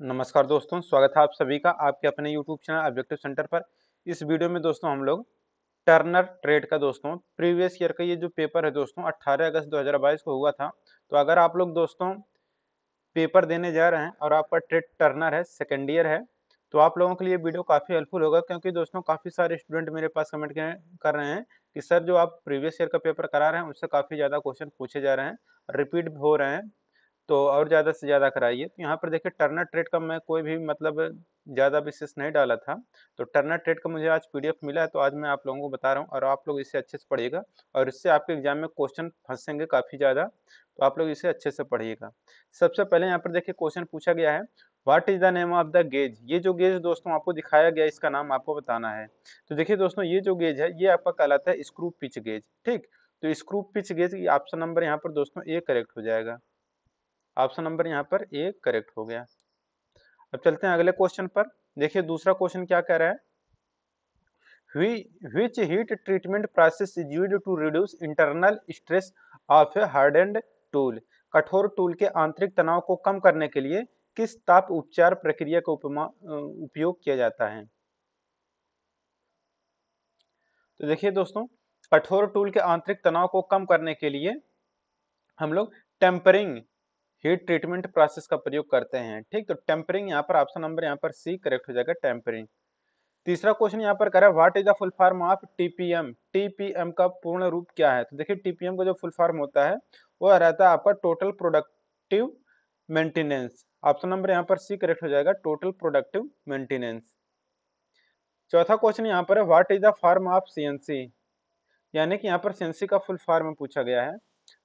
नमस्कार दोस्तों, स्वागत है आप सभी का आपके अपने YouTube चैनल ऑब्जेक्टिव सेंटर पर। इस वीडियो में दोस्तों हम लोग टर्नर ट्रेड का दोस्तों प्रीवियस ईयर का ये जो पेपर है दोस्तों 18 अगस्त 2022 को हुआ था। तो अगर आप लोग दोस्तों पेपर देने जा रहे हैं और आपका ट्रेड टर्नर है सेकेंड ईयर है तो आप लोगों के लिए वीडियो काफ़ी हेल्पफुल होगा क्योंकि दोस्तों काफ़ी सारे स्टूडेंट मेरे पास कमेंट कर रहे हैं कि, सर, जो आप प्रीवियस ईयर का पेपर करा रहे हैं, उससे काफ़ी ज़्यादा क्वेश्चन पूछे जा रहे हैं रिपीट हो रहे हैं। तो और ज़्यादा से ज़्यादा कराइए। तो यहाँ पर देखिए टर्नर ट्रेड का मैं कोई भी मतलब ज़्यादा विशेष नहीं डाला था। तो टर्नर ट्रेड का मुझे आज पीडीएफ मिला है तो आज मैं आप लोगों को बता रहा हूँ और आप लोग इसे अच्छे से पढ़िएगा और इससे आपके एग्ज़ाम में क्वेश्चन फंसेंगे काफ़ी ज़्यादा तो आप लोग इसे अच्छे से पढ़िएगा। सबसे पहले यहाँ पर देखिए क्वेश्चन पूछा गया है what is the name of the gauge ये जो गेज दोस्तों आपको दिखाया गया इसका नाम आपको बताना है। तो देखिए दोस्तों ये जो गेज है, ये आपका कहलाता है स्क्रू पिच गेज ठीक? तो screw pitch gauge option number यहाँ पर दोस्तों ए करेक्ट हो जाएगा। ऑप्शन नंबर यहाँ पर ए करेक्ट हो गया। अब चलते हैं अगले क्वेश्चन पर। देखिए, दूसरा क्वेश्चन क्या कह रहा है? Which heat treatment process is used to reduce internal stress of a hardened tool? कठोर टूल के आंतरिक तनाव को कम करने के लिए किस ताप उपचार प्रक्रिया का उपयोग किया जाता है? तो देखिए दोस्तों, कठोर टूल के आंतरिक तनाव को कम करने के लिए हम लोग टेम्परिंग हीट ट्रीटमेंट प्रोसेस का प्रयोग करते हैं। ठीक तो टेम्परिंग यहाँ पर ऑप्शन नंबर यहाँ पर सी करेक्ट हो जाएगा टेम्परिंग तीसरा क्वेश्चन यहाँ पर कह रहा है what is the full form of TPM TPM का पूर्ण रूप क्या है? तो देखिए टीपीएम का जो फुल फॉर्म होता है वो रहता है आपका total productive maintenance option number यहाँ पर सी करेक्ट हो जाएगा टोटल प्रोडक्टिव मेंटेनेंस चौथा क्वेश्चन यहाँ पर है what is the form of CNC यानी कि यहाँ पर सीएनसी का फुल फॉर्म पूछा गया है।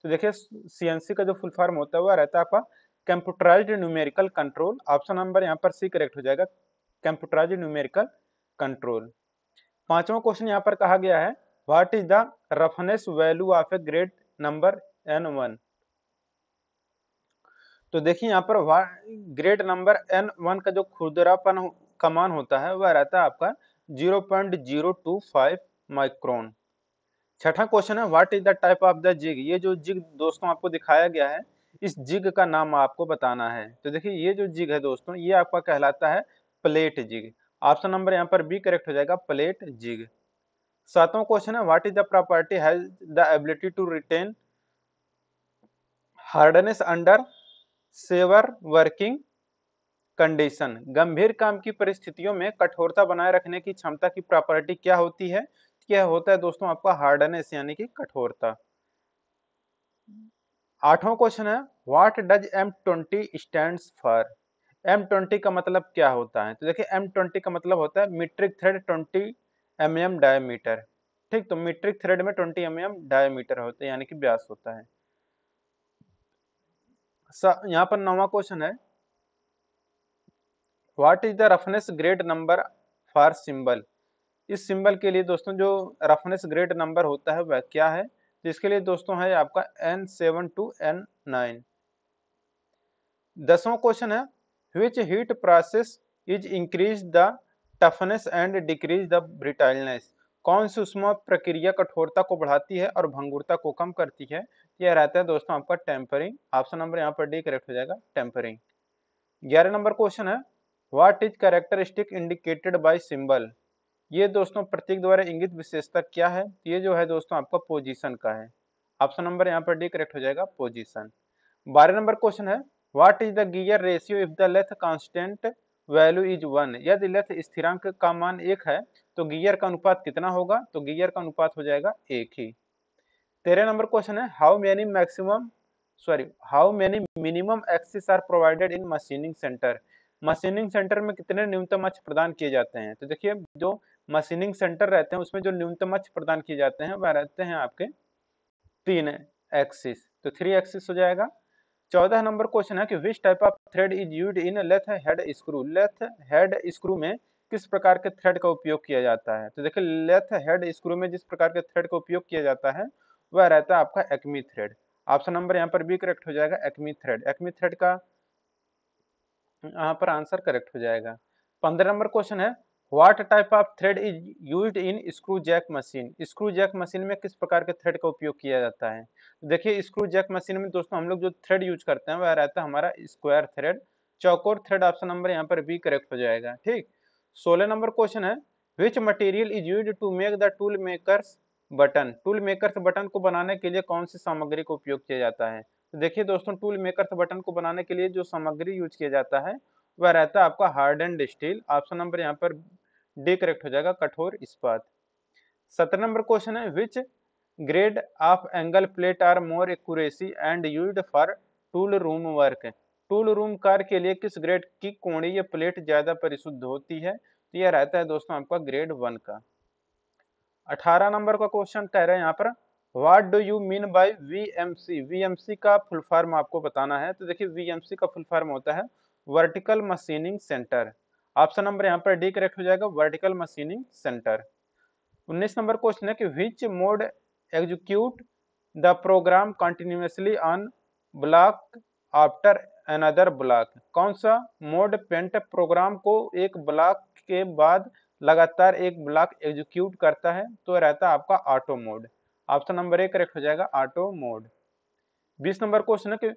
तो देखिए सीएनसी का जो फुल फॉर्म होता है, वह रहता है आपका computerised numerical control. Option number यहाँ पर सी करेक्ट हो जाएगा, कंप्यूटराइज्ड न्यूमेरिकल कंट्रोल। पांचवा क्वेश्चन यहाँ पर कहा गया है what is the roughness value of a grade number N one तो देखिए, यहाँ पर ग्रेड नंबर एन वन का जो खुदरापन कमान होता है, वह रहता है आपका 0.025 माइक्रोन छठा क्वेश्चन है what is the type of the jig ये जो जिग दोस्तों आपको दिखाया गया है, इस जिग का नाम आपको बताना है। तो देखिए, ये जो जिग है दोस्तों, ये आपका कहलाता है प्लेट जिग ऑप्शन नंबर यहाँ पर बी करेक्ट हो जाएगा प्लेट जिग सातवां क्वेश्चन है what is the property has the ability to retain hardness under severe working condition गंभीर काम की परिस्थितियों में कठोरता बनाए रखने की क्षमता की प्रॉपर्टी क्या होती है? क्या होता है दोस्तों आपका हार्डनेस यानी कि कठोरता? आठवां क्वेश्चन है what does M twenty stand for M twenty का मतलब क्या होता है? तो देखिए एम ट्वेंटी का मतलब होता है metric thread twenty M M diameter ठीक तो मीट्रिक थ्रेड में ट्वेंटी एम एम डायमीटर होता है, यानी कि व्यास होता है। यहाँ पर नवा क्वेश्चन है what is the roughness grade number for symbol इस सिंबल के लिए दोस्तों जो रफनेस ग्रेड नंबर होता है वह क्या है? तो इसके लिए दोस्तों है आपका N seven to N nine. दसवां क्वेश्चन है which heat process is increase the toughness and decrease the brittleness कौन सी उष्मा प्रक्रिया कठोरता को बढ़ाती है और भंगुरता को कम करती है? यह रहता है दोस्तों आपका टेम्परिंग ऑप्शन नंबर यहाँ पर डी करेक्ट हो जाएगा टेम्परिंग ग्यारह नंबर क्वेश्चन है what is characteristic indicated by symbol ये दोस्तों प्रतीक द्वारा इंगित विशेषता क्या है? ये जो है दोस्तों आपका पोजीशन का है। ऑप्शन नंबर यहाँ पर डी करेक्ट हो जाएगा पोजीशन बारह नंबर क्वेश्चन है what is the gear ratio if the lathe constant value is one यदि लेथ स्थिरांक का मान एक है तो गियर का अनुपात कितना होगा? तो गियर का अनुपात हो जाएगा एक ही। तेरह नंबर क्वेश्चन है how many maximum sorry how many minimum axis are provided in machining centre machining centre में कितने न्यूनतम अक्ष प्रदान किए जाते हैं? तो देखिए जो मशीनिंग सेंटर रहते हैं, उसमें जो न्यूनतम अक्ष प्रदान किए जाते हैं, वह रहते हैं आपके तीन एक्सिस तो थ्री एक्सिस हो जाएगा। चौदह नंबर क्वेश्चन है कि which type of thread is use in lathe head screw lathe head screw में किस प्रकार के थ्रेड का उपयोग किया जाता है? तो देखिए लेथ हेड स्क्रू में जिस प्रकार के थ्रेड का उपयोग किया जाता है, वह रहता है आपका एक्मी थ्रेड ऑप्शन नंबर यहाँ पर भी करेक्ट हो जाएगा एक्मी थ्रेड एक्मी थ्रेड का यहाँ पर आंसर करेक्ट हो जाएगा। पंद्रह नंबर क्वेश्चन है what type of thread is use in screw jack machine screw jack machine में किस प्रकार के थ्रेड का उपयोग किया जाता है? देखिए स्क्रू जैक मशीन में दोस्तों, हम लोग जो थ्रेड यूज़ करते हैं, वह रहता है हमारा स्क्वायर थ्रेड चौकोर थ्रेड ऑप्शन नंबर यहाँ पर बी करेक्ट हो जाएगा, ठीक? सोलह नंबर क्वेश्चन है which material is use to make the tool makers button tool makers button को बनाने के लिए कौन सी सामग्री का उपयोग किया जाता है? तो देखिए दोस्तों टूल मेकर्स बटन को बनाने के लिए जो सामग्री यूज़ किया जाता है, वह रहता है आपका hard and steel option number यहाँ पर डी करेक्ट हो जाएगा कठोर इस्पात। सत्रह नंबर क्वेश्चन है which grade of angle plate are more accuracy and use for tool room work tool room car के लिए किस ग्रेड की कोणीय प्लेट ज़्यादा परिशुद्ध होती है? तो यह रहता है दोस्तों आपका ग्रेड वन का। अठारह नंबर का क्वेश्चन कह रहे हैं यहाँ पर। What do you mean by VMC VMC का फुल फॉर्म आपको बताना है। तो देखिए वीएमसी का फुल फॉर्म होता है vertical machining centre option number यहाँ पर डी करेक्ट हो जाएगा वर्टिकल मशीनिंग सेंटर उन्नीस नंबर क्वेश्चन है कि which mode execute the program continuously on block after another block कौन सा मोड पेंट प्रोग्राम को एक ब्लॉक के बाद लगातार एक ब्लॉक एग्जीक्यूट करता है? तो रहता है आपका auto mode option number A correct हो जाएगा ऑटो मोड बीस नंबर क्वेश्चन है कि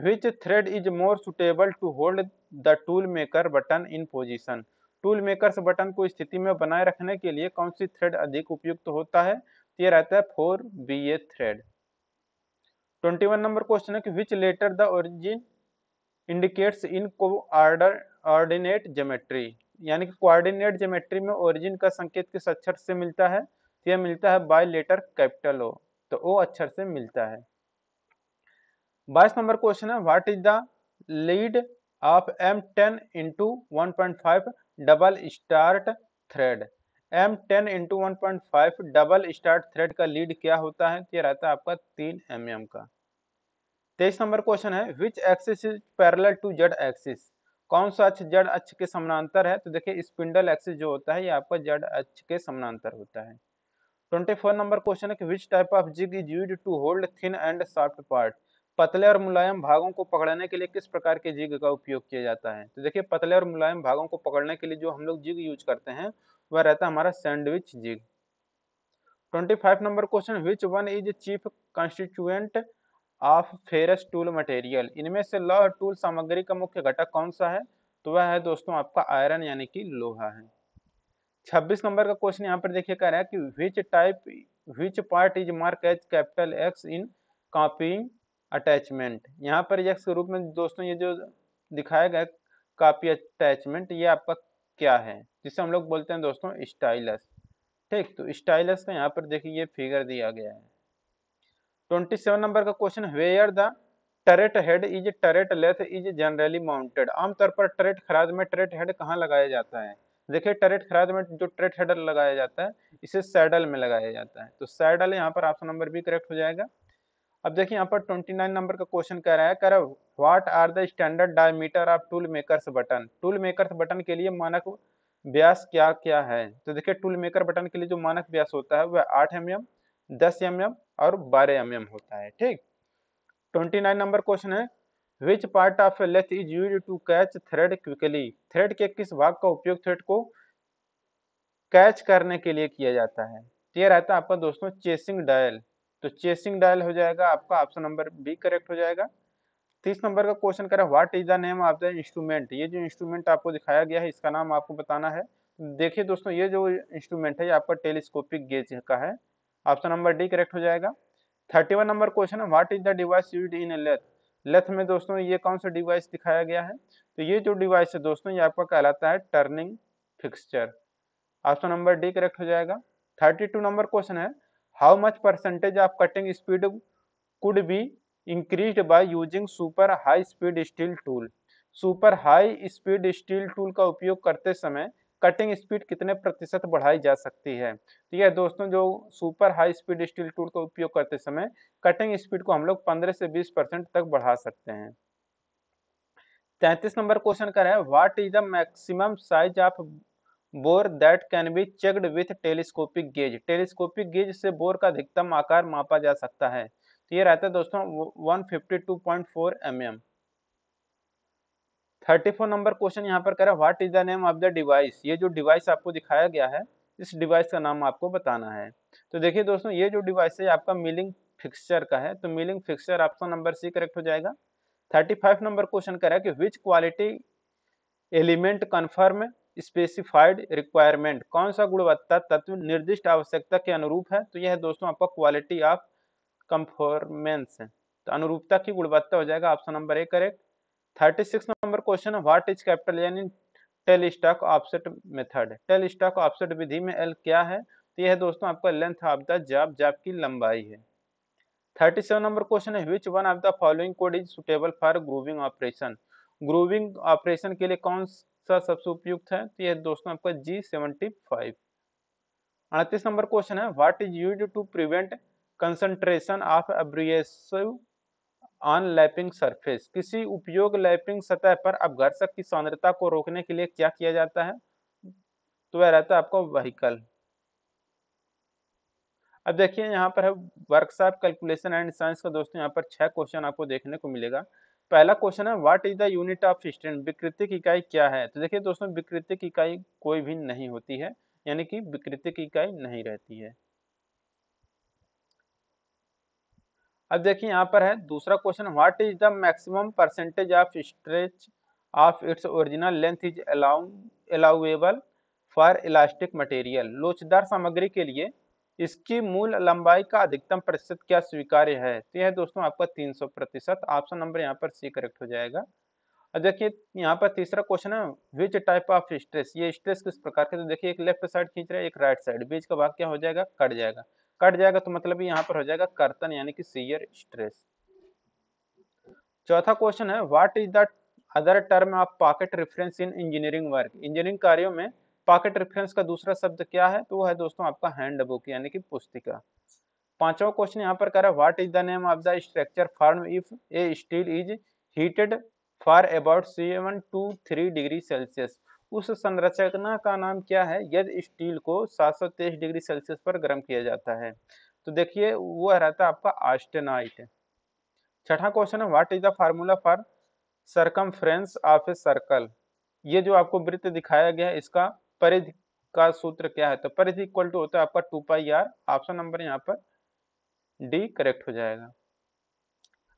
which thread is more suitable to hold the tool maker button in position tool makers button को स्थिति में बनाए रखने के लिए कौन सी थ्रेड अधिक उपयुक्त तो होता है? तो ये रहता है four B A thread twenty one number question है कि which letter the origin indicates in को ऑर्डर ऑर्डिनेट जोमेट्री यानी कि कोऑर्डिनेट ज्योमेट्री में ओरिजिन का संकेत किस अक्षर से मिलता है? तो यह मिलता है बाय लेटर कैपिटल ओ तो ओ अक्षर से मिलता है। बाईस नंबर क्वेश्चन है what is the lead of M ten into one point five double start thread M ten into one point five double start thread का लीड क्या होता है? यह रहता है आपका? तीन एम mm का। तेईस नंबर क्वेश्चन है which axis is parallel to Z axis कौन सा अक्ष जड़ अक्ष के समानांतर है? तो देखिए स्पिंडल एक्सिस जो होता है, ये आपका जड़ अक्ष के समानांतर होता है। ट्वेंटी फोर नंबर क्वेश्चन है कि which type of jig is use to hold thin and soft part पतले और मुलायम भागों को पकड़ने के लिए किस प्रकार के जिग का उपयोग किया जाता है? तो देखिए, पतले और मुलायम भागों को पकड़ने के लिए जो हम लोग जिग यूज़ करते हैं, वह रहता है हमारा sandwich jig. Twenty five number question which one is chief constituent of ferrous tool material इनमें से लौह टूल सामग्री का मुख्य घटक कौन सा है? तो वह है दोस्तों आपका आयरन, यानी कि लोहा है। 26 नंबर का क्वेश्चन यहाँ पर देखिए, कह रहा है कि which type which part is mark as capital X in copying attachment. यहाँ पर एक्स के रूप में दोस्तों ये जो दिखाया गया कापी अटैचमेंट, ये आपका क्या है? जिसे हम लोग बोलते हैं दोस्तों स्टाइलस। ठीक तो स्टाइलस का यहाँ पर देखिए ये फिगर दिया गया है। ट्वेंटी सेवन नंबर का question where the turret head is turret lathe is generally mounted आमतौर पर टरेट खराद में टरेट हेड कहाँ लगाया जाता है? देखिए टरेट खराद में जो टरेट हेड लगाया जाता है, इसे सैडल में लगाया जाता है। तो सैडल यहाँ पर ऑप्शन नंबर भी करेक्ट हो जाएगा। अब देखिए यहाँ पर 29 नंबर का क्वेश्चन कह रहा है, कह रहा what are the standard diameter of tool makers button tool makers button के लिए मानक व्यास क्या क्या है? तो देखिए टूल मेकर बटन के लिए जो मानक व्यास होता है, वह आठ एम एम दस एम एम और बारह एम mm होता है, ठीक? ट्वेंटी नाइन नंबर क्वेश्चन है which part of lathe is use to catch thread quickly thread के किस भाग का उपयोग थ्रेड को कैच करने के लिए किया जाता है? तो ये रहता है आपका दोस्तों चेसिंग डायल तो चेसिंग डायल हो जाएगा, आपका ऑप्शन नंबर बी करेक्ट हो जाएगा। तीस नंबर का क्वेश्चन करें what is the name of the instrument ये जो इंस्ट्रूमेंट आपको दिखाया गया है, इसका नाम आपको बताना है। देखिए दोस्तों, ये जो इंस्ट्रूमेंट है, ये आपका टेलीस्कोपिक गेज का है। ऑप्शन नंबर डी करेक्ट हो जाएगा। थर्टी वन नंबर क्वेश्चन है what is the device use in lathe lathe में दोस्तों, ये कौन सा डिवाइस दिखाया गया है? तो ये जो डिवाइस है दोस्तों, ये आपका कहलाता है turning fixture option number D correct हो जाएगा। थर्टी टू नंबर क्वेश्चन है how much percentage of cutting speed could be increase by using super high speed steel tool super high speed steel tool का उपयोग करते समय cutting speed कितने प्रतिशत बढ़ाई जा सकती है? तो यह दोस्तों, जो super high speed steel tool का उपयोग करते समय कटिंग स्पीड को हम लोग 15 से 20 परसेंट तक बढ़ा सकते हैं। तैतीस नंबर क्वेश्चन कर रहे हैं what is the maximum size of bore that can be checked with telescopic gauge. Telescopic gauge से बोर का अधिकतम आकार मापा जा सकता है। तो ये रहता है दोस्तों 152.4 mm thirty four number question यहाँ पर कह what is the name of the device ये जो डिवाइस आपको दिखाया गया है, इस डिवाइस का नाम आपको बताना है। तो देखिए दोस्तों, ये जो डिवाइस है आपका मिलिंग फिक्सचर का है। तो milling fixture option number C correct हो जाएगा। थर्टी फाइव नंबर क्वेश्चन है कि which quality element confirm specified requirement कौन सा गुणवत्ता तत्व निर्दिष्ट आवश्यकता के अनुरूप है? तो यह दोस्तों आपका क्वालिटी ऑफ़ कंफॉर्मेंस है। तो अनुरूपता की गुणवत्ता हो जाएगा option number A correct. Thirty six number question है व्हाट इज़ कैपिटल यानी tail stock offset method tail stock offset विधि में एल क्या है? तो यह दोस्तों आपका length of the job job की लंबाई है। थर्टी सेवन नंबर क्वेश्चन है which one of the following code is suitable for grooving operation grooving operation के लिए कौन सा सबसे उपयुक्त है तो यह दोस्तों आपका जी सेवेंटी फाइव अड़तीस नंबर क्वेश्चन है what is use to prevent concentration of abrasive on lapping surface किसी उपयोग लैपिंग सतह पर अपघर्षक की सांद्रता को रोकने के लिए क्या किया जाता है? तो वह रहता है आपका वहीकल अब देखिए, यहाँ पर है वर्कशॉप कैलकुलेशन एंड साइंस का दोस्तों, यहाँ पर छह क्वेश्चन आपको देखने को मिलेगा। पहला क्वेश्चन है what is the unit of strength विकृतिक इकाई क्या है? तो देखिए दोस्तों, विकृतिक इकाई कोई भी नहीं होती है, यानी कि विकृतिक इकाई नहीं रहती है। अब देखिए यहाँ पर है, दूसरा question what is the maximum percentage of stretch of its original length is allow allowable for elastic material लोचदार सामग्री के लिए इसकी मूल लंबाई का अधिकतम प्रतिशत क्या स्वीकार्य है? तो यह दोस्तों आपका 300 प्रतिशत ऑप्शन नंबर यहाँ पर सी करेक्ट हो जाएगा। अब देखिए, यहाँ पर तीसरा क्वेश्चन है विच टाइप ऑफ़ स्ट्रेस ये स्ट्रेस किस प्रकार के? तो देखिए, एक लेफ़्ट साइड खींच रहा है, एक राइट साइड बीच का भाग क्या हो जाएगा? कट जाएगा। कट जाएगा तो मतलब यहाँ पर हो जाएगा कर्तन, यानी कि सीयर स्ट्रेस चौथा क्वेश्चन है what is the other term of pocket reference in engineering work engineering कार्यों में पॉकेट रेफरेंस का दूसरा शब्द क्या है? तो वो है दोस्तों आपका हैंड बुक यानी कि पुस्तिका। पांचवा क्वेश्चन यहाँ पर कह रहा है what is the name of the structure form if a steel is heated for about seven two three degree Celsius उस संरचना का नाम क्या है? यदि स्टील को सात डिग्री सेल्सियस पर गर्म किया जाता है तो देखिए, वो रहता है आपका आस्टेनाइट छठा क्वेश्चन है what is the formula for circumference of a circle ये जो आपको वृत्त दिखाया गया है, इसका परिधि का सूत्र क्या है? तो परिधि इक्वल टू होता है आपका two pi r option number यहाँ पर डी करेक्ट हो जाएगा।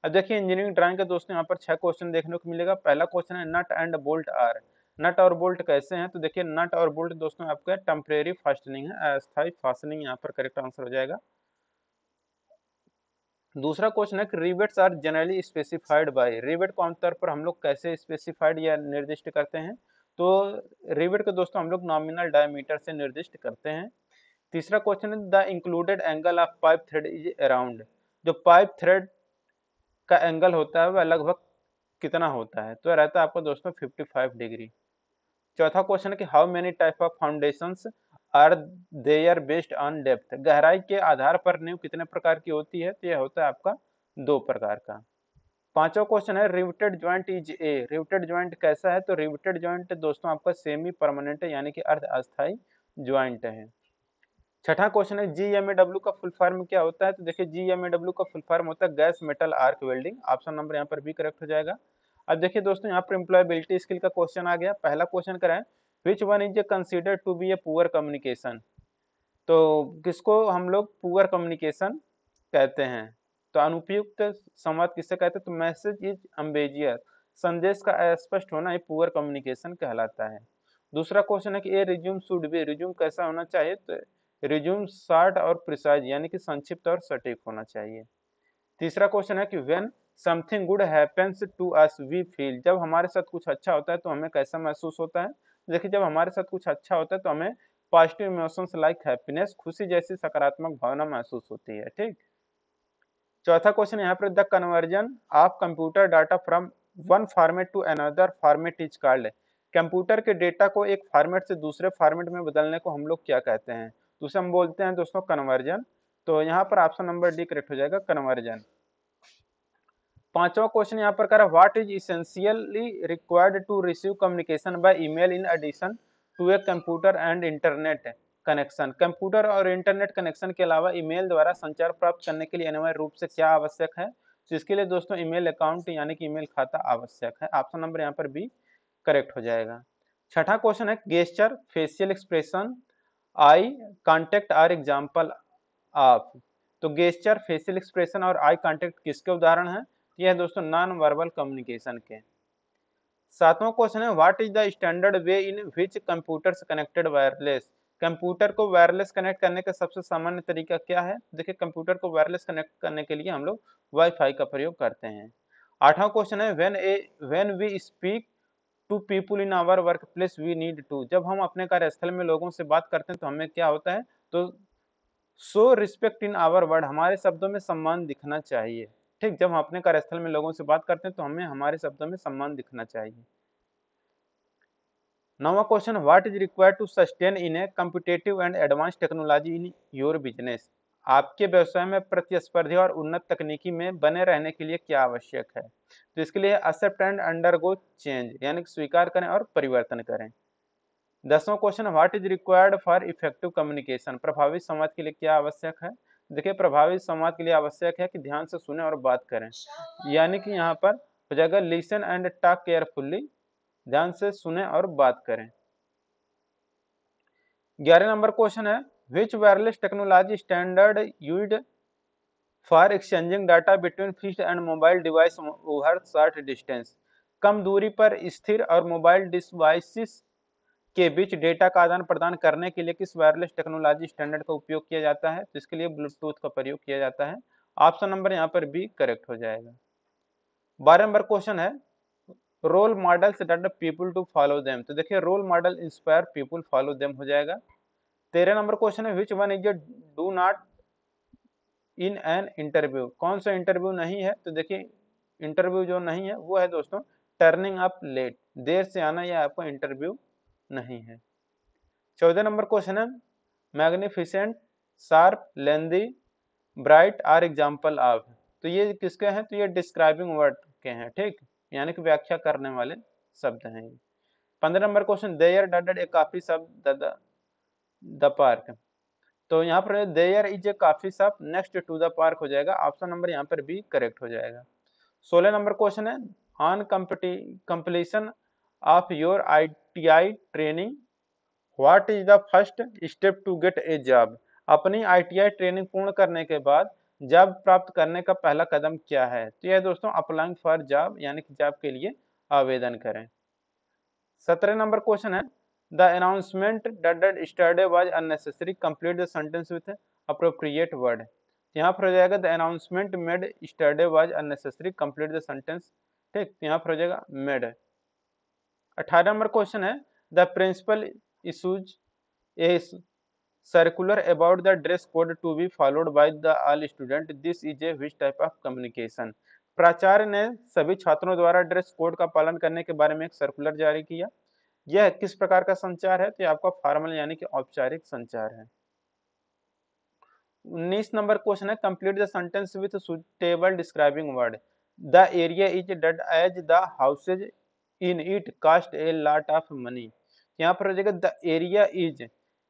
अब देखिए इंजीनियरिंग ड्राइंग के दोस्तों, यहाँ पर छह क्वेश्चन देखने को मिलेगा। पहला क्वेश्चन है nut and bolt are nut और बोल्ट कैसे हैं? तो देखिए नट और बोल्ट दोस्तों, आपका टेम्परेरी फास्टनिंग है, अस्थायी फास्टनिंग यहाँ पर करेक्ट आंसर हो जाएगा। दूसरा क्वेश्चन है कि rivets are generally specified by rivet को आमतौर पर हम लोग कैसे स्पेसिफाइड या निर्दिष्ट करते हैं? तो रिवेट को दोस्तों हम लोग नॉमिनल डायमीटर से निर्दिष्ट करते हैं। तीसरा क्वेश्चन है the included angle of pipe thread is around जो पाइप थ्रेड का एंगल होता है, वह लगभग कितना होता है? तो रहता है आपका दोस्तों 55 डिग्री चौथा क्वेश्चन है कि how many type of foundation are there based on depth गहराई के आधार पर नींव कितने प्रकार की होती है? तो यह होता है आपका दो प्रकार का। पांचवा क्वेश्चन है riveted joint is a riveted joint कैसा है? तो रिविटेड ज्वाइंट दोस्तों, आपका सेमी परमानेंट है, यानी कि अर्ध अस्थायी ज्वाइंट है। छठा क्वेश्चन है जी एम ए डब्ल्यू का फुल फॉर्म क्या होता है? तो देखिए जी एम ए डब्ल्यू का फुल फॉर्म होता है gas metal arc welding option number यहाँ पर भी करेक्ट हो जाएगा। अब देखिए दोस्तों, यहाँ पर एम्प्लॉयबिलिटी स्किल का क्वेश्चन आ गया। पहला क्वेश्चन कराए which one is a consider to be a poor communication तो किसको हम लोग पुअर कम्युनिकेशन कहते हैं? तो अनुपयुक्त संवाद किससे कहते हैं? तो मैसेज इज़ अम्बेजियर संदेश का अस्पष्ट होना एक पुअर कम्युनिकेशन कहलाता है। दूसरा क्वेश्चन है कि a resume should be resume कैसा होना चाहिए? तो रिज्यूम शार्ट और प्रिसाइज यानी कि संक्षिप्त और सटीक होना चाहिए। तीसरा क्वेश्चन है कि when something good happens to us we feel जब हमारे साथ कुछ अच्छा होता है तो हमें कैसा महसूस होता है? देखिए, जब हमारे साथ कुछ अच्छा होता है तो हमें पॉजिटिव इमोशंस लाइक हैप्पीनेस खुशी जैसी सकारात्मक भावना महसूस होती है, ठीक? चौथा क्वेश्चन यहाँ पर the conversion of computer data from one format to another format is called computer के डेटा को एक फॉर्मेट से दूसरे फॉर्मेट में बदलने को हम लोग क्या कहते हैं? तो उसे हम बोलते हैं दोस्तों कन्वर्जन तो यहाँ पर ऑप्शन नंबर डी करेक्ट हो जाएगा कन्वर्जन पांचवा क्वेश्चन यहाँ पर करा what is essentially required to receive communication by email in addition to a computer and internet connection computer और इंटरनेट कनेक्शन के अलावा ईमेल द्वारा संचार प्राप्त करने के लिए अनिवार्य रूप से क्या आवश्यक है? तो इसके लिए दोस्तों ईमेल अकाउंट यानी कि ईमेल खाता आवश्यक है। ऑप्शन नंबर यहाँ पर भी करेक्ट हो जाएगा। छठा क्वेश्चन है gesture facial expression eye contact are example of तो गेस्टर फेशियल एक्सप्रेशन और आई कॉन्टेक्ट किसके उदाहरण है? यह है दोस्तों नॉन वर्बल कम्युनिकेशन के। सातवां क्वेश्चन है what is the standard way in which computers connected wireless computer को वायरलेस कनेक्ट करने का सबसे सामान्य तरीका क्या है? देखिए, कंप्यूटर को वायरलेस कनेक्ट करने के लिए हम लोग वाईफाई का प्रयोग करते हैं। आठवां क्वेश्चन है when a when we speak to people in our work place we need to जब हम अपने कार्यस्थल में लोगों से बात करते हैं तो हमें क्या होता है? तो show respect in our word हमारे शब्दों में सम्मान दिखना चाहिए। ठीक, जब हम अपने कार्यस्थल में लोगों से बात करते हैं तो हमें हमारे शब्दों में सम्मान दिखना चाहिए। नवा question what is required to sustain in a competitive and advance technology in your business आपके व्यवसाय में प्रतिस्पर्धी और उन्नत तकनीकी में बने रहने के लिए क्या आवश्यक है? तो इसके लिए एक्सेप्ट एंड अंडरगो चेंज यानी स्वीकार करें और परिवर्तन करें। दसवां question what is required for effective communication प्रभावी संवाद के लिए क्या आवश्यक है? देखिए, प्रभावी संवाद के लिए आवश्यक है कि ध्यान से सुने और बात करें। यानी कि यहाँ पर हो जाएगा लिसन एंड टॉक केयरफुल्ली ध्यान से सुने और बात करें। ग्यारह नंबर क्वेश्चन है which wireless technology standard use for exchanging data between fixed and mobile device over short distance कम दूरी पर स्थिर और मोबाइल डिवाइसिस के बीच डेटा का आदान प्रदान करने के लिए किस वायरलेस टेक्नोलॉजी स्टैंडर्ड का उपयोग किया जाता है? तो इसके लिए ब्लूटूथ का प्रयोग किया जाता है। ऑप्शन नंबर यहाँ पर बी करेक्ट हो जाएगा। बारह नंबर क्वेश्चन है role models people to follow them. तो देखिए, role model inspire people follow them हो जाएगा। तेरह नंबर क्वेश्चन है which one is do not in an interview कौन सा इंटरव्यू नहीं है? तो देखिए इंटरव्यू जो नहीं है, वो है दोस्तों टर्निंग अप लेट देर से आना यह आपका इंटरव्यू नहीं है। चौदह नंबर क्वेश्चन है magnificent sharp lengthy bright are example of तो ये किसके हैं? तो ये डिस्क्राइबिंग वर्ड के हैं, ठीक? यानी कि व्याख्या करने वाले शब्द हैं पंद्रह number question there added a काफ़ी शब्द द पार्क तो यहाँ पर देयर इज़ ए काफ़ी शब्द नेक्स्ट टू द पार्क हो जाएगा ऑप्शन नंबर यहाँ पर भी करेक्ट हो जाएगा। सोलह नंबर क्वेश्चन है on completion of your ITI training, what is the first step to get a job? अपनी ITI ट्रेनिंग पूर्ण करने के बाद जॉब प्राप्त करने का पहला कदम क्या है? तो यह दोस्तों अप्लाइंग फॉर जॉब यानी कि जॉब के लिए आवेदन करें। सत्रह नंबर क्वेश्चन है। The announcement dead study was unnecessary complete the sentence with appropriate word यहाँ पर हो जाएगा the announcement made study was unnecessary complete the sentence ठीक यहाँ पर हो जाएगा मेड अठारह नंबर क्वेश्चन है। The principal issues circular about the dress code to be followed by the all student this is a which type of communication प्राचार्य ने सभी छात्रों द्वारा ड्रेस कोड का पालन करने के बारे में एक सर्कुलर जारी किया। यह किस प्रकार का संचार है? तो आपका फॉर्मल यानी कि औपचारिक संचार है। उन्नीस नंबर क्वेश्चन है complete the sentence with suitable describing word the area is dead as the houses in it cost a lot of money यहाँ पर हो जाएगा the area is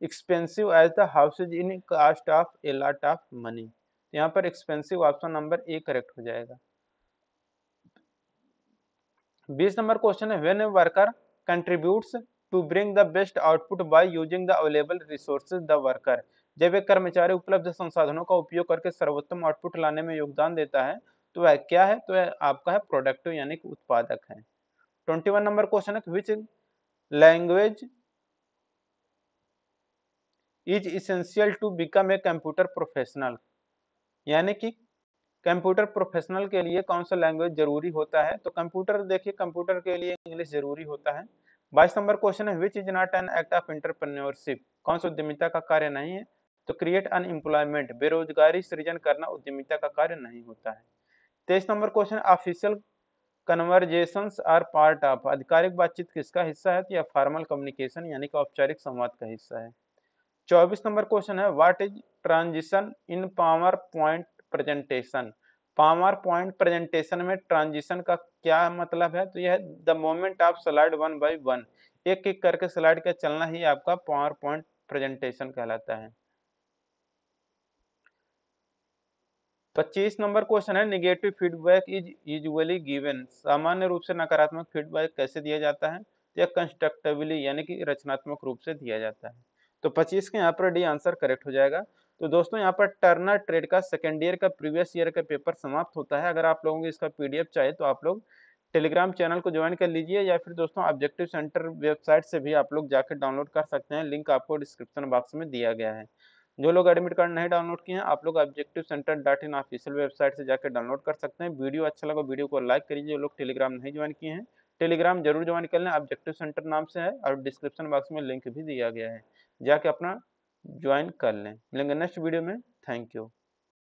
expensive as the houses in cost of a lot of money यहाँ पर expensive option number A correct हो जाएगा। बीस number question है when worker contributes to bring the best output by using the available resources the worker जब एक कर्मचारी उपलब्ध संसाधनों का उपयोग करके सर्वोत्तम आउटपुट लाने में योगदान देता है तो वह क्या है? तो आपका है प्रोडक्टिव यानी कि उत्पादक है। ट्वेंटी वन नंबर क्वेश्चन है which language is essential to become a computer professional यानी कि कंप्यूटर प्रोफेशनल के लिए कौन सा लैंग्वेज ज़रूरी होता है? तो कंप्यूटर देखिए कंप्यूटर के लिए इंग्लिश ज़रूरी होता है। बाईस नंबर क्वेश्चन है which is not an act of entrepreneurship कौन सा उद्यमिता का कार्य नहीं है? तो क्रिएट अनएम्प्लॉयमेंट बेरोजगारी, सृजन करना उद्यमिता का कार्य नहीं होता है। तेईस number question official conversation are part of आधिकारिक बातचीत किसका हिस्सा है? तो यह फॉर्मल कम्युनिकेशन यानी कि औपचारिक संवाद का हिस्सा है। चौबीस नंबर क्वेश्चन है what is transition in PowerPoint presentation PowerPoint presentation में ट्रांजिशन का क्या मतलब है? तो यह the moment of slide one by one एक एक करके स्लाइड का चलना ही आपका पावर पॉइंट प्रेजेंटेशन कहलाता है। पच्चीस नंबर क्वेश्चन है negative feedback is usually given सामान्य रूप से नकारात्मक फीडबैक कैसे दिया जाता है? या कंस्ट्रक्टिवली यानी कि रचनात्मक रूप से दिया जाता है। तो 25 के यहाँ पर डी आंसर करेक्ट हो जाएगा। तो दोस्तों, यहाँ पर टर्नर ट्रेड का सेकेंड ईयर का प्रीवियस ईयर का पेपर समाप्त होता है। अगर आप लोगों को इसका पीडीएफ चाहिए तो आप लोग टेलीग्राम चैनल को ज्वाइन कर लीजिए या फिर दोस्तों ऑब्जेक्टिव सेंटर वेबसाइट से भी आप लोग जाकर डाउनलोड कर सकते हैं। लिंक आपको डिस्क्रिप्शन बॉक्स में दिया गया है। जो लोग एडमिट कार्ड नहीं डाउनलोड किए हैं, आप लोग objective center dot in official website से जाकर डाउनलोड कर सकते हैं। वीडियो अच्छा लगा, वीडियो को लाइक करिए। जो लोग टेलीग्राम नहीं ज्वाइन किए हैं टेलीग्राम ज़रूर ज्वाइन कर लें। ऑब्जेक्टिव सेंटर नाम से है और डिस्क्रिप्शन बॉक्स में लिंक भी दिया गया है। जाके अपना ज्वाइन कर लें। मिलेंगे नेक्स्ट वीडियो में। Thank you